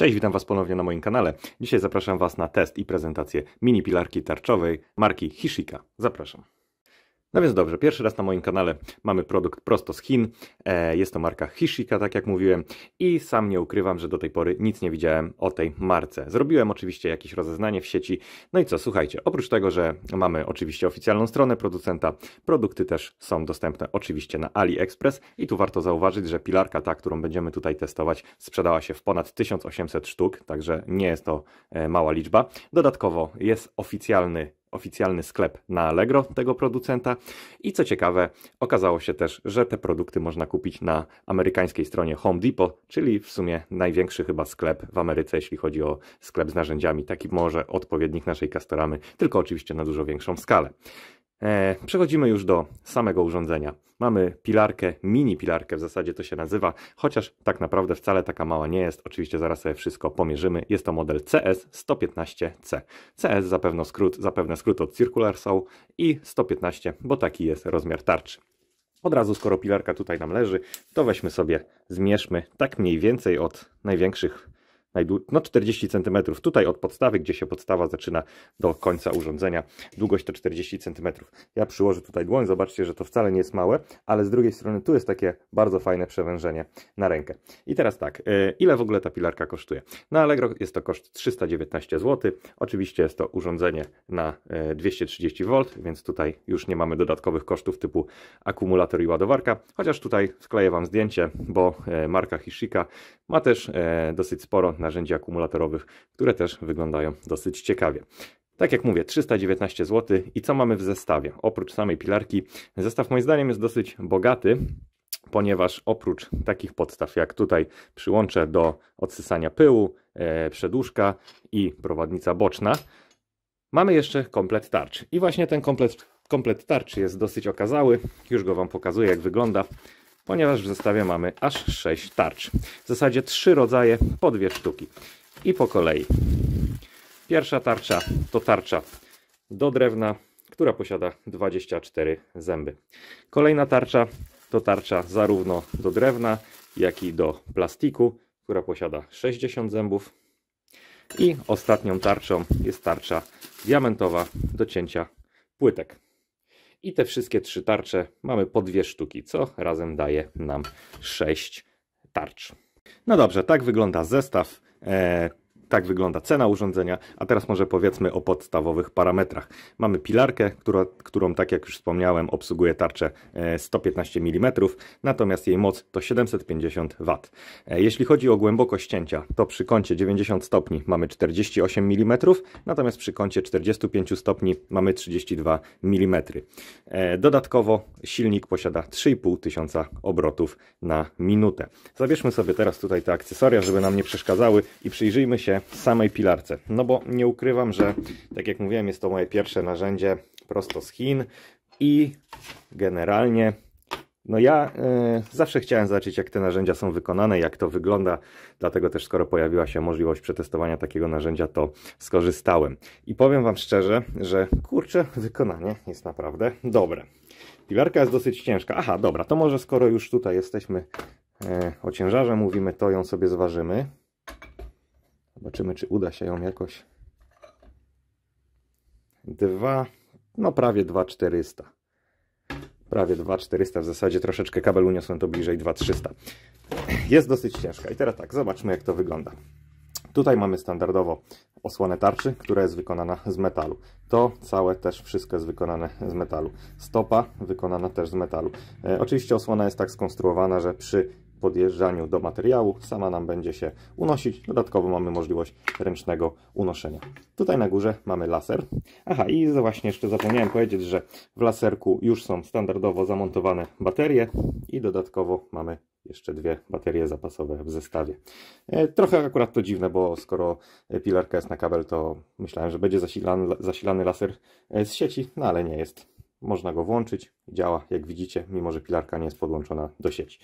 Cześć, witam Was ponownie na moim kanale. Dzisiaj zapraszam Was na test i prezentację mini pilarki tarczowej marki Hishika. Zapraszam. No więc dobrze, pierwszy raz na moim kanale mamy produkt prosto z Chin. E, jest to marka Hishika, tak jak mówiłem, i sam nie ukrywam, że do tej pory nic nie widziałem o tej marce. Zrobiłem oczywiście jakieś rozeznanie w sieci. No i co, słuchajcie, oprócz tego, że mamy oczywiście oficjalną stronę producenta, produkty też są dostępne oczywiście na AliExpress. I tu warto zauważyć, że pilarka ta, którą będziemy tutaj testować, sprzedała się w ponad 1800 sztuk, także nie jest to e, mała liczba. Dodatkowo jest oficjalny oficjalny sklep na Allegro tego producenta. I co ciekawe, okazało się też, że te produkty można kupić na amerykańskiej stronie Home Depot, czyli w sumie największy chyba sklep w Ameryce, jeśli chodzi o sklep z narzędziami, taki może odpowiednik naszej Castoramy, tylko oczywiście na dużo większą skalę. E, przechodzimy już do samego urządzenia. Mamy pilarkę, mini pilarkę w zasadzie to się nazywa, chociaż tak naprawdę wcale taka mała nie jest. Oczywiście zaraz sobie wszystko pomierzymy. Jest to model CS115C. CS zapewne skrót, zapewne skrót od Circular Saw i 115, bo taki jest rozmiar tarczy. Od razu, skoro pilarka tutaj nam leży, to weźmy sobie, zmierzmy tak mniej więcej od największych no 40 cm. Tutaj od podstawy, gdzie się podstawa zaczyna do końca urządzenia, długość to 40 cm. Ja przyłożę tutaj dłoń, zobaczcie, że to wcale nie jest małe, ale z drugiej strony tu jest takie bardzo fajne przewężenie na rękę. I teraz tak, e, ile w ogóle ta pilarka kosztuje? Na Allegro jest to koszt 319 zł. Oczywiście jest to urządzenie na 230 e, V, więc tutaj już nie mamy dodatkowych kosztów typu akumulator i ładowarka, chociaż tutaj skleję Wam zdjęcie, bo e, marka Hishika ma też dosyć sporo narzędzi akumulatorowych, które też wyglądają dosyć ciekawie. Tak jak mówię, 319 zł i co mamy w zestawie? Oprócz samej pilarki, zestaw moim zdaniem jest dosyć bogaty, ponieważ oprócz takich podstaw jak tutaj przyłączę do odsysania pyłu, e, i prowadnica boczna, mamy jeszcze komplet tarczy. I właśnie ten komplet, komplet tarczy jest dosyć okazały, już go Wam pokazuję jak wygląda ponieważ w zestawie mamy aż 6 tarcz. W zasadzie 3 rodzaje po dwie sztuki. I po kolei. Pierwsza tarcza to tarcza do drewna, która posiada 24 zęby. Kolejna tarcza to tarcza zarówno do drewna, jak i do plastiku, która posiada 60 zębów. I ostatnią tarczą jest tarcza diamentowa do cięcia płytek. I te wszystkie trzy tarcze mamy po dwie sztuki, co razem daje nam sześć tarcz. No dobrze, tak wygląda zestaw. E, tak wygląda cena urządzenia, a teraz może powiedzmy o podstawowych parametrach. Mamy pilarkę, która, którą tak jak już wspomniałem obsługuje tarczę 115 mm, natomiast jej moc to 750 W. E, jeśli chodzi o głębokość cięcia, to przy kącie 90 stopni mamy 48 mm, natomiast przy kącie 45 stopni mamy 32 mm. E, dodatkowo silnik posiada 3,5 tysiąca obrotów na minutę. Zabierzmy sobie teraz tutaj te akcesoria, żeby nam nie przeszkadzały i przyjrzyjmy się samej pilarce. No bo nie ukrywam, że tak jak mówiłem, jest to moje pierwsze narzędzie prosto z Chin i generalnie no ja y, zawsze chciałem zobaczyć, jak te narzędzia są wykonane, jak to wygląda, dlatego też skoro pojawiła się możliwość przetestowania takiego narzędzia, to skorzystałem. I powiem Wam szczerze, że kurczę, wykonanie jest naprawdę dobre. Pilarka jest dosyć ciężka. Aha, dobra, to może skoro już tutaj jesteśmy y, o ciężarze mówimy, to ją sobie zważymy. Zobaczymy, czy uda się ją jakoś. Dwa, no prawie 2400. Prawie 2400, w zasadzie troszeczkę kabel uniosłem to bliżej 2300. Jest dosyć ciężka. I teraz tak, zobaczmy jak to wygląda. Tutaj mamy standardowo osłonę tarczy, która jest wykonana z metalu. To całe też wszystko jest wykonane z metalu. Stopa wykonana też z metalu. E, oczywiście osłona jest tak skonstruowana, że przy podjeżdżaniu do materiału sama nam będzie się unosić. Dodatkowo mamy możliwość ręcznego unoszenia. Tutaj na górze mamy laser. Aha, i właśnie jeszcze zapomniałem powiedzieć, że w laserku już są standardowo zamontowane baterie i dodatkowo mamy jeszcze dwie baterie zapasowe w zestawie. E, trochę akurat to dziwne, bo skoro pilarka jest na kabel, to myślałem, że będzie zasilany, zasilany laser e, z sieci, no ale nie jest. Można go włączyć, działa jak widzicie, mimo że pilarka nie jest podłączona do sieci.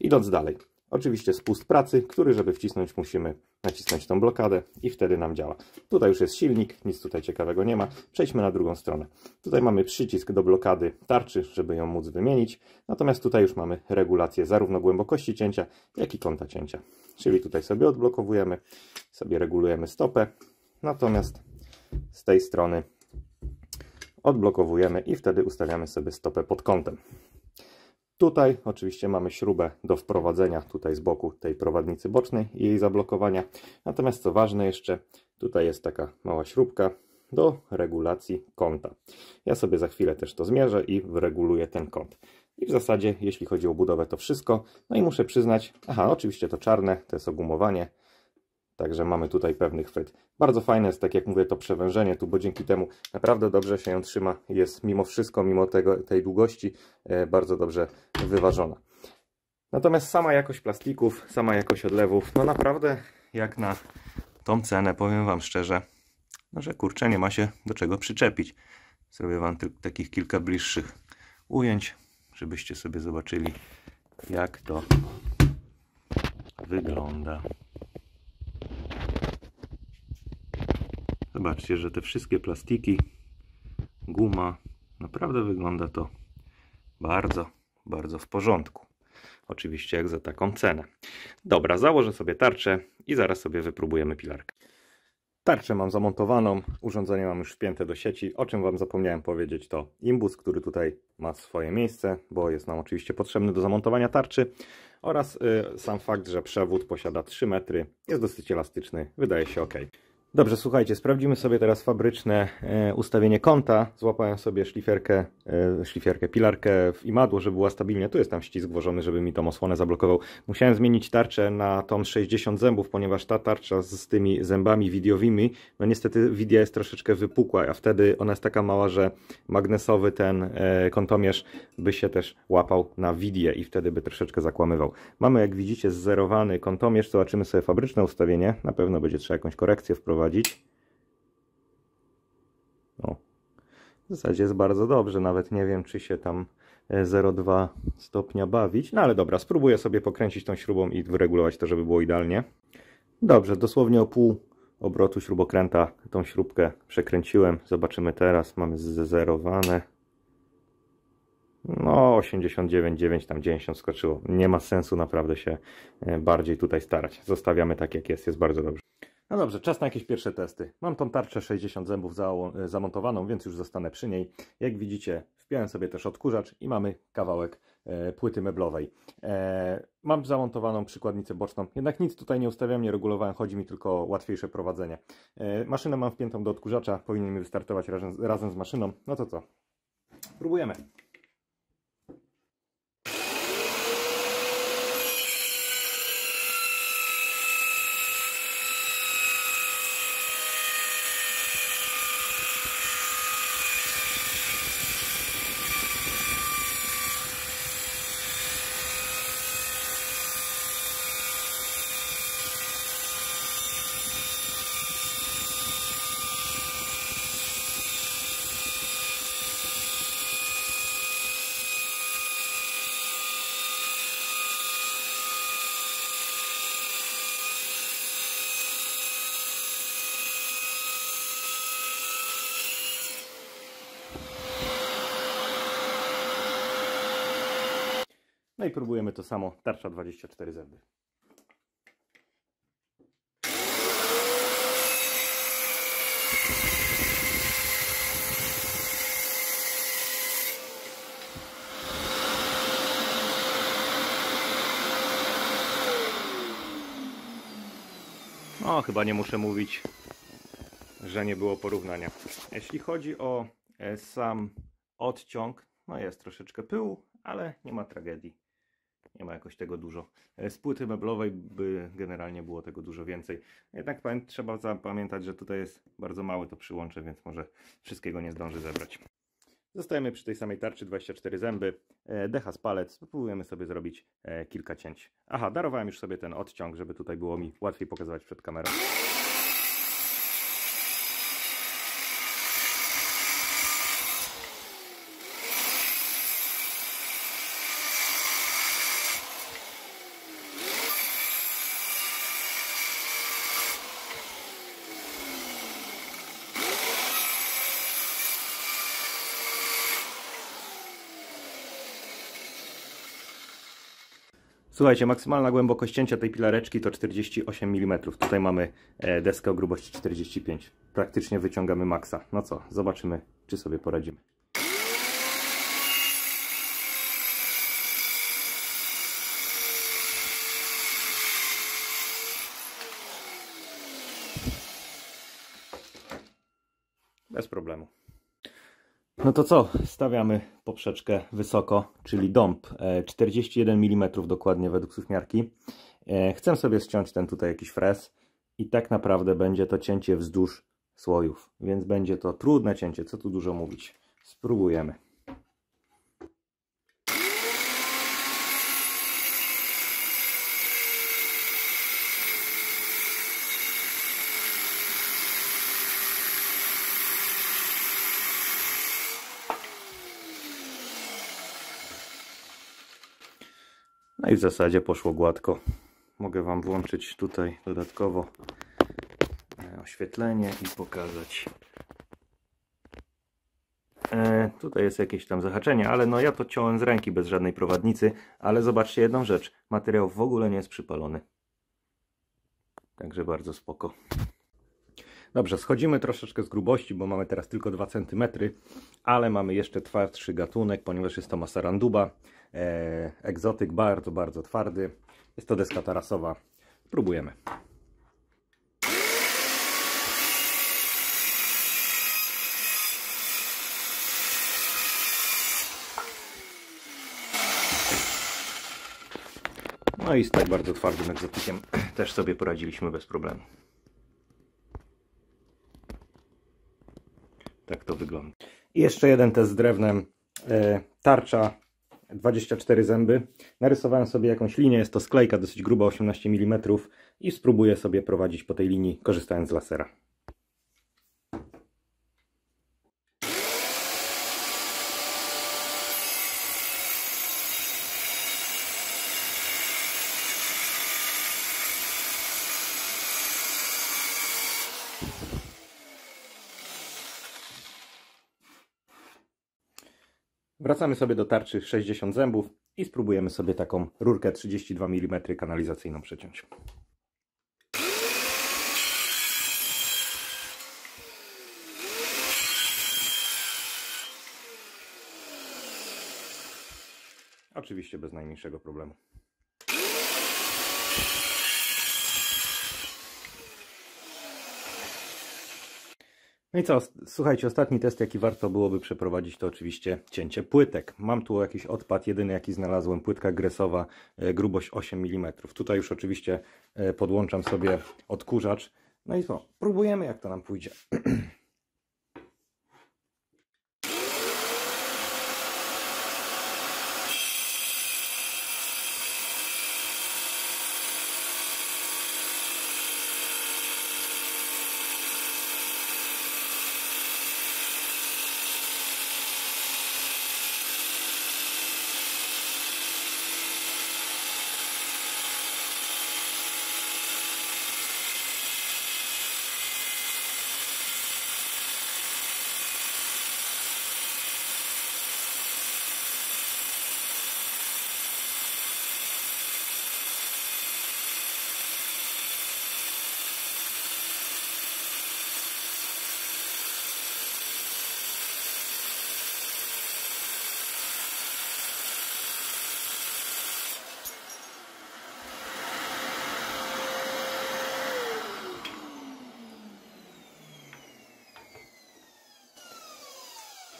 Idąc dalej, oczywiście spust pracy, który żeby wcisnąć musimy nacisnąć tą blokadę i wtedy nam działa. Tutaj już jest silnik, nic tutaj ciekawego nie ma. Przejdźmy na drugą stronę. Tutaj mamy przycisk do blokady tarczy, żeby ją móc wymienić. Natomiast tutaj już mamy regulację zarówno głębokości cięcia, jak i kąta cięcia. Czyli tutaj sobie odblokowujemy. sobie regulujemy stopę, natomiast z tej strony odblokowujemy i wtedy ustawiamy sobie stopę pod kątem. Tutaj oczywiście mamy śrubę do wprowadzenia tutaj z boku tej prowadnicy bocznej i jej zablokowania. Natomiast co ważne jeszcze, tutaj jest taka mała śrubka do regulacji kąta. Ja sobie za chwilę też to zmierzę i wyreguluję ten kąt. I w zasadzie, jeśli chodzi o budowę, to wszystko. No i muszę przyznać, aha, oczywiście to czarne, to jest ogumowanie, Także mamy tutaj pewny chwyt. Bardzo fajne jest, tak jak mówię, to przewężenie tu, bo dzięki temu naprawdę dobrze się ją trzyma. Jest mimo wszystko, mimo tego, tej długości, e, bardzo dobrze wyważona. Natomiast sama jakość plastików, sama jakość odlewów, no naprawdę jak na tą cenę, powiem Wam szczerze, no że kurczę, nie ma się do czego przyczepić. Zrobię Wam takich kilka bliższych ujęć, żebyście sobie zobaczyli, jak to wygląda. Zobaczcie, że te wszystkie plastiki, guma, naprawdę wygląda to bardzo, bardzo w porządku. Oczywiście jak za taką cenę. Dobra, założę sobie tarczę i zaraz sobie wypróbujemy pilarkę. Tarczę mam zamontowaną, urządzenie mam już wpięte do sieci. O czym Wam zapomniałem powiedzieć to imbus, który tutaj ma swoje miejsce, bo jest nam oczywiście potrzebny do zamontowania tarczy oraz y, sam fakt, że przewód posiada 3 metry, jest dosyć elastyczny, wydaje się ok. Dobrze, słuchajcie, sprawdzimy sobie teraz fabryczne e, ustawienie kąta. Złapałem sobie szlifierkę, e, szlifierkę, pilarkę w imadło, żeby była stabilnie. Tu jest tam ścisk włożony, żeby mi tą osłonę zablokował. Musiałem zmienić tarczę na tą 60 zębów, ponieważ ta tarcza z, tymi zębami widiowymi, no niestety widia jest troszeczkę wypukła, a wtedy ona jest taka mała, że magnesowy ten e, kątomierz by się też łapał na widię i wtedy by troszeczkę zakłamywał. Mamy, jak widzicie, zerowany kątomierz. Zobaczymy sobie fabryczne ustawienie. Na pewno będzie trzeba jakąś korekcję wprowadzić wprowadzić. O. W zasadzie jest bardzo dobrze, nawet nie wiem czy się tam 0,2 e, stopnia bawić. No ale dobra, spróbuję sobie pokręcić tą śrubą i wyregulować to, żeby było idealnie. Dobrze, dosłownie o pół obrotu śrubokręta tą śrubkę przekręciłem. Zobaczymy teraz, mamy zerowane. No 89,9 tam 90 skoczyło. Nie ma sensu naprawdę się e, bardziej tutaj starać. Zostawiamy tak jak jest, jest bardzo dobrze. No dobrze, czas na jakieś pierwsze testy. Mam tą tarczę 60 zębów za, e, zamontowaną, więc już zostanę przy niej. Jak widzicie, wpiąłem sobie też odkurzacz i mamy kawałek e, płyty meblowej. E, mam zamontowaną przykładnicę boczną, jednak nic tutaj nie ustawiam, nie regulowałem, chodzi mi tylko o łatwiejsze prowadzenie. E, maszynę mam wpiętą do odkurzacza, powinien mi wystartować razem, razem z maszyną. No to co? Próbujemy. No i próbujemy to samo, tarcza 24 zęby. No, chyba nie muszę mówić, że nie było porównania. Jeśli chodzi o e, sam odciąg, no jest troszeczkę pyłu, ale nie ma tragedii nie ma jakoś tego dużo. E, z płyty meblowej by generalnie było tego dużo więcej. Jednak trzeba zapamiętać, że tutaj jest bardzo małe to przyłącze, więc może wszystkiego nie zdąży zebrać. Zostajemy przy tej samej tarczy 24 zęby, e, decha z palec, spróbujemy sobie zrobić e, kilka cięć. Aha, darowałem już sobie ten odciąg, żeby tutaj było mi łatwiej pokazywać przed kamerą. Słuchajcie, maksymalna głębokość cięcia tej pilareczki to 48 mm. Tutaj mamy e, deskę o grubości 45. Praktycznie wyciągamy maksa. No co, zobaczymy, czy sobie poradzimy. Bez problemu. No to co? Stawiamy poprzeczkę wysoko, czyli dąb 41 mm dokładnie według suwmiarki. E, chcę sobie ściąć ten tutaj jakiś frez i tak naprawdę będzie to cięcie wzdłuż słojów, więc będzie to trudne cięcie, co tu dużo mówić. Spróbujemy. No i w zasadzie poszło gładko. Mogę Wam włączyć tutaj dodatkowo e, oświetlenie i pokazać. E, tutaj jest jakieś tam zahaczenie, ale no ja to ciąłem z ręki bez żadnej prowadnicy. Ale zobaczcie jedną rzecz. Materiał w ogóle nie jest przypalony. Także bardzo spoko. Dobrze, schodzimy troszeczkę z grubości, bo mamy teraz tylko 2 cm, ale mamy jeszcze twardszy gatunek, ponieważ jest to masaranduba. E, egzotyk bardzo, bardzo twardy. Jest to deska tarasowa. Próbujemy. No i z tak bardzo twardym egzotykiem też sobie poradziliśmy bez problemu. Tak to wygląda. I jeszcze jeden test z drewnem. E, tarcza 24 zęby. Narysowałem sobie jakąś linię, jest to sklejka dosyć gruba, 18 mm i spróbuję sobie prowadzić po tej linii, korzystając z lasera. Wracamy sobie do tarczy 60 zębów i spróbujemy sobie taką rurkę 32 mm kanalizacyjną przeciąć. Oczywiście bez najmniejszego problemu. No i co, słuchajcie, ostatni test, jaki warto byłoby przeprowadzić, to oczywiście cięcie płytek. Mam tu jakiś odpad, jedyny jaki znalazłem, płytka gresowa, e, grubość 8 mm. Tutaj już oczywiście e, podłączam sobie odkurzacz. No i co, próbujemy jak to nam pójdzie.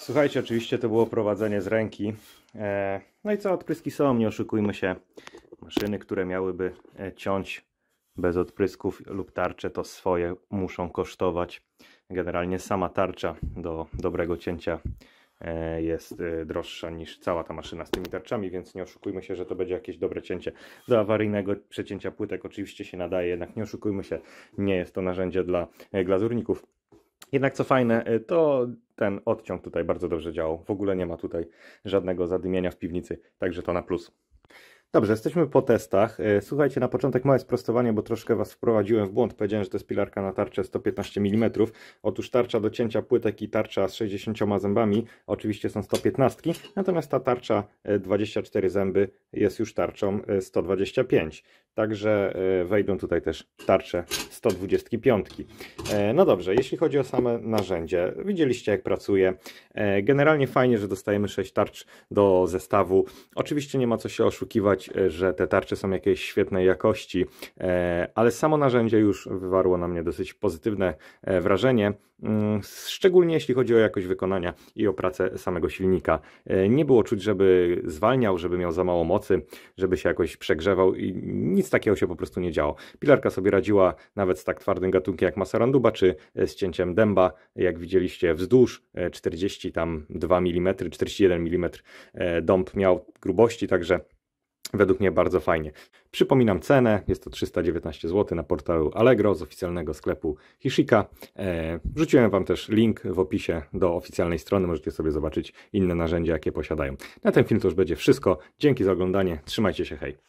Słuchajcie, oczywiście to było prowadzenie z ręki. E, no i co, odpryski są, nie oszukujmy się. Maszyny, które miałyby e, ciąć bez odprysków lub tarcze, to swoje muszą kosztować. Generalnie sama tarcza do dobrego cięcia e, jest droższa niż cała ta maszyna z tymi tarczami, więc nie oszukujmy się, że to będzie jakieś dobre cięcie. Do awaryjnego przecięcia płytek oczywiście się nadaje, jednak nie oszukujmy się, nie jest to narzędzie dla glazurników. Jednak co fajne, y, to ten odciąg tutaj bardzo dobrze działał. W ogóle nie ma tutaj żadnego zadymienia w piwnicy, także to na plus. Dobrze, jesteśmy po testach. E, słuchajcie, na początek małe sprostowanie, bo troszkę Was wprowadziłem w błąd. Powiedziałem, że to jest pilarka na tarczę 115 mm. Otóż tarcza do cięcia płytek i tarcza z 60 zębami oczywiście są 115, natomiast ta tarcza 24 e, zęby jest już tarczą 125. Także wejdą tutaj też tarcze 125. No dobrze, jeśli chodzi o same narzędzie, widzieliście jak pracuje. Generalnie fajnie, że dostajemy 6 tarcz do zestawu. Oczywiście nie ma co się oszukiwać, e, że te tarcze są jakiejś świetnej jakości, e, ale samo narzędzie już wywarło na mnie dosyć pozytywne e, wrażenie, mm, szczególnie jeśli chodzi o jakość wykonania i o pracę samego silnika. Nie było czuć, żeby zwalniał, żeby miał za mało mocy, żeby się jakoś przegrzewał i nic takiego się po prostu nie działo. Pilarka sobie radziła nawet z tak twardym gatunkiem jak Masaranduba, czy z cięciem dęba, jak widzieliście wzdłuż 42 mm, 41 mm dąb miał grubości, także według mnie bardzo fajnie. Przypominam cenę, jest to 319 zł na portalu Allegro z oficjalnego sklepu Hishika. E, wrzuciłem Wam też link w opisie do oficjalnej strony, możecie sobie zobaczyć inne narzędzia, jakie posiadają. Na ten film to już będzie wszystko. Dzięki za oglądanie, trzymajcie się, hej!